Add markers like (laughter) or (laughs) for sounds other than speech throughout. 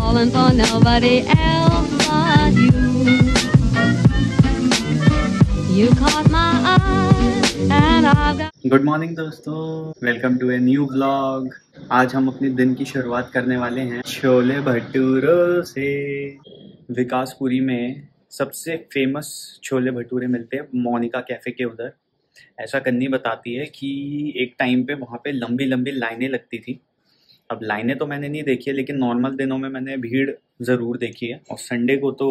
falling for nobody else but you. You caught my eye, and I've got. Good morning दोस्तों welcome to a new blog आज हम अपने दिन की शुरुआत करने वाले हैं छोले भटूरों से विकासपुरी में सबसे फ़ेमस छोले भटूरे मिलते हैं मोनिका कैफ़े के उधर ऐसा कन्नी बताती है कि एक टाइम पे वहाँ पे लंबी लंबी लाइनें लगती थी अब लाइनें तो मैंने नहीं देखी है लेकिन नॉर्मल दिनों में मैंने भीड़ ज़रूर देखी है और संडे को तो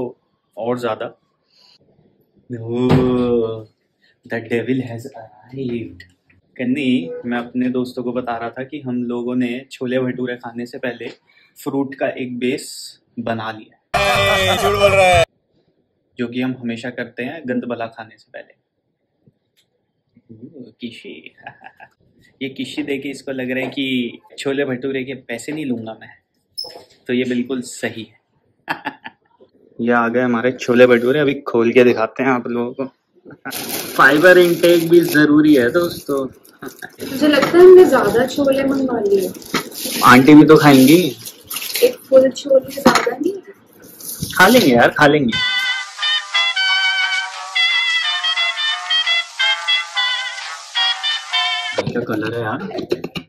और ज़्यादा। द डेविल हैज़ अराइव्ड कन्नी मैं अपने दोस्तों को बता रहा था कि हम लोगों ने छोले भटूरे खाने से पहले फ्रूट का एक बेस बना लिया झूठ बोल रहा है। जो कि हम हमेशा करते हैं गंदबला खाने से पहले। किशी। ये किशी दे के इसको लग रहा है कि छोले भटूरे के पैसे नहीं लूँगा मैं। तो ये बिल्कुल सही है। (laughs) ये आ गए हमारे छोले भटूरे अभी खोल के दिखाते हैं आप लोगों को। फाइबर इनटेक भी ज़रूरी है दोस्तों। मुझे लगता है हमने ज़्यादा छोले मंगवा लिए। आंटी भी तो खाएँगी। एक फुल छोले ज़्यादा नहीं। खा लेंगे यार खा लेंगे। कलर है यार।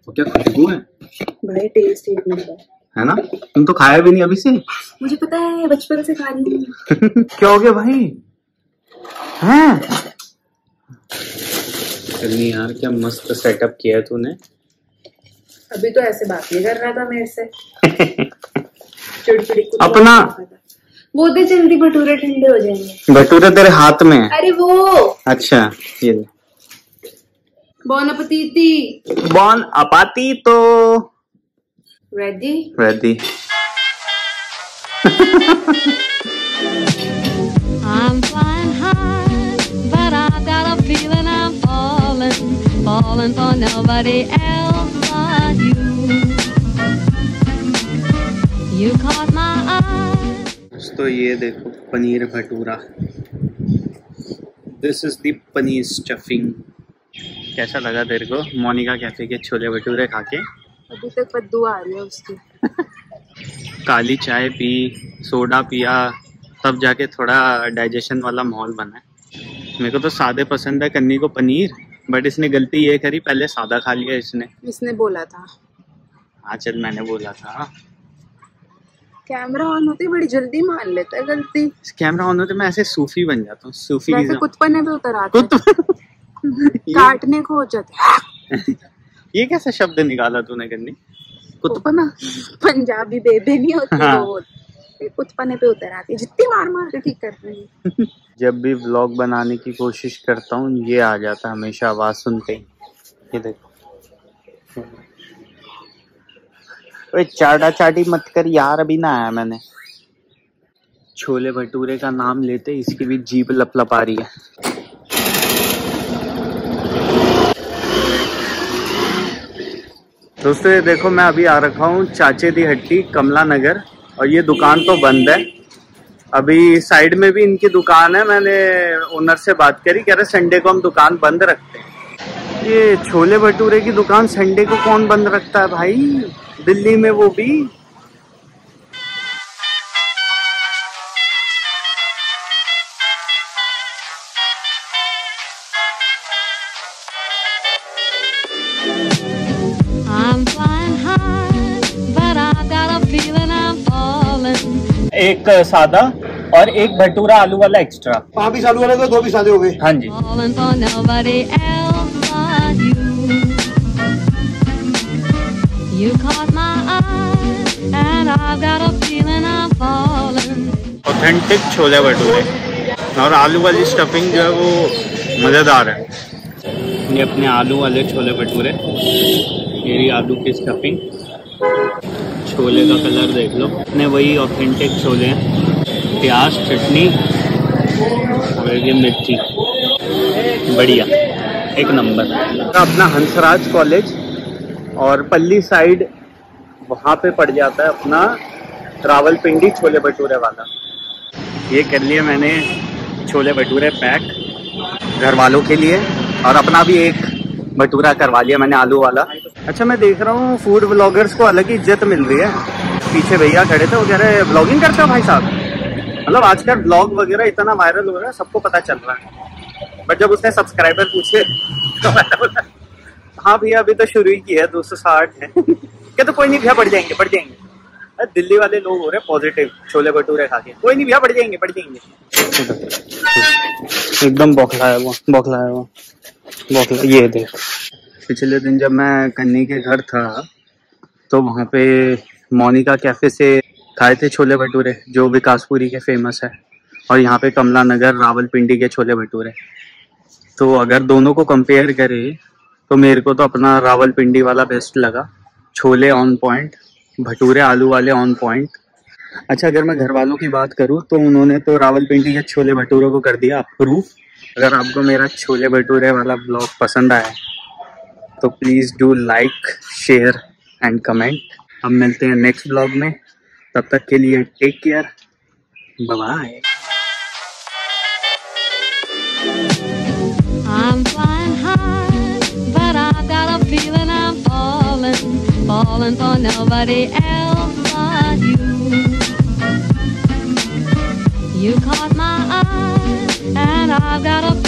वो क्या खुशबू है भाई टेस्ट एक नंबर है ना? तुम तो खाया भी नहीं अभी से? मुझे पता है बचपन से खा रही हूँ। (laughs) क्या हो गया भाई? हैं? चलनी यार क्या मस्त सेटअप किया है तूने। अभी तो ऐसे बात नहीं कर रहा था मेरे से चिड़चिड़ी अपना-। वो दे जल्दी भटूरे ठंडे हो जाएँगे। भटूरे तेरे हाथ में है। अरे वो! अच्छा ये ले बॉन अपतीती बॉन अपाती तो ready ready I'm flying high, but I've got a feeling I'm falling, falling for nobody else but you. You caught my eye. दोस्तों ये देखो paneer bhatura this is the paneer stuffing कैसा लगा तेरे को? मोनिका कैफ़े के छोले भटूरे खा के अभी तक बदबू आ रही है उसकी। (laughs) काली चाय पी सोडा पिया तब जाके थोड़ा डाइजेशन वाला माहौल बना है। मेरे को तो सादे पसंद है कन्नी को पनीर बट इसने गलती ये करी पहले सादा खा लिया इसने। इसने बोला था। हाँ चल मैंने बोला था। कैमरा ऑन होते बड़ी जल्दी मान लेता है गलती। कैमरा ऑन होते मैं ऐसे सूफी बन जाता हूँ सूफी वैसे कुत्पने पे उतर आते हैं। (laughs) काटने को हो जाते (laughs) ये कैसा शब्द निकाला तूने कन्नी कुतपना पंजाबी बेबे नहीं होती हाँ। वो बोलते। पे उतर आती है जितनी मार मार के ठीक कर रही (laughs) जब भी व्लॉग बनाने की कोशिश करता हूँ ये आ जाता हमेशा आवाज़ सुनते ही। ये देखो। ओए चाटा चाटी मत कर यार अभी ना आया मैंने। छोले भटूरे का नाम लेते इसकी भी जीप लपलप आ रही है। दोस्तों, ये देखो, मैं अभी आ रखा हूँ चाचे दी हट्टी, कमला नगर, और ये दुकान तो बंद है। अभी साइड में भी इनकी दुकान है, मैंने ओनर से बात करी, कह रहे संडे को हम दुकान बंद रखते हैं। ये छोले भटूरे की दुकान संडे को कौन बंद रखता है भाई? दिल्ली में वो भी। एक सादा और एक भटूरा आलू वाला एक्स्ट्रा पाँच पीस आलू वाले को दो पीस आधे हो गए। हाँ जी. ऑथेंटिक छोले भटूरे। और आलू वाली स्टफिंग जो है वो मज़ेदार है। ये अपने आलू वाले छोले भटूरे। ये रही आलू की स्टफिंग छोले का कलर देख लो। अपने वही ऑथेंटिक छोले हैं। प्याज, चटनी और ये मिर्ची। बढ़िया। एक नंबर। अपना हंसराज कॉलेज और पल्ली साइड वहाँ पे पड़ जाता है अपना रावलपिंडी छोले भटूरे वाला। ये कर लिए मैंने छोले भटूरे पैक घर वालों के लिए और अपना भी एक भटूरा करवा लिया मैंने आलू वाला। अच्छा मैं देख रहा हूँ फ़ूड ब्लॉगर्स को अलग ही इज़्ज़त मिल रही है। पीछे भैया खड़े थे, वो कह रहे ब्लॉगिंग करते हो भाई साहब? मतलब आजकल ब्लॉग वगैरह इतना वायरल हो रहा है, सबको पता चल रहा है। बट जब उसने सब्सक्राइबर पूछे (laughs) तो हाँ भैया, अभी तो शुरू ही किया है, दो सौ साठ है। (laughs) क्या तो कोई नहीं भैया, बढ़ जाएँगे बढ़ जाएँगे। अरे, दिल्ली वाले लोग हो रहे हैं पॉजिटिव छोले भटूरे खा के। कोई नहीं भैया, बढ़ जाएँगे बढ़ जाएँगे। एकदम बौखलाया हुआ बौखलाया हुआ, बौखला, ये देख। पिछले दिन जब मैं कन्नी के घर था तो वहाँ पे मोनिका कैफ़े से खाए थे छोले भटूरे, जो विकासपुरी के फ़ेमस है। और यहाँ पे कमला नगर रावलपिंडी के छोले भटूरे। तो अगर दोनों को कंपेयर करें तो मेरे को तो अपना रावलपिंडी वाला बेस्ट लगा। छोले ऑन पॉइंट भटूरे आलू वाले ऑन पॉइंट अच्छा अगर मैं घर वालों की बात करूँ तो उन्होंने तो रावलपिंडी के छोले भटूरे को कर दिया अप्रूव अगर आपको मेरा छोले भटूरे वाला ब्लॉग पसंद आया तो please do like share and comment अब मिलते हैं नेक्स्ट ब्लॉग में तब तक के लिए take care bye I'm flying high, but I got a feeling I'm falling, falling for nobody else but you. You caught my eye, and I've got a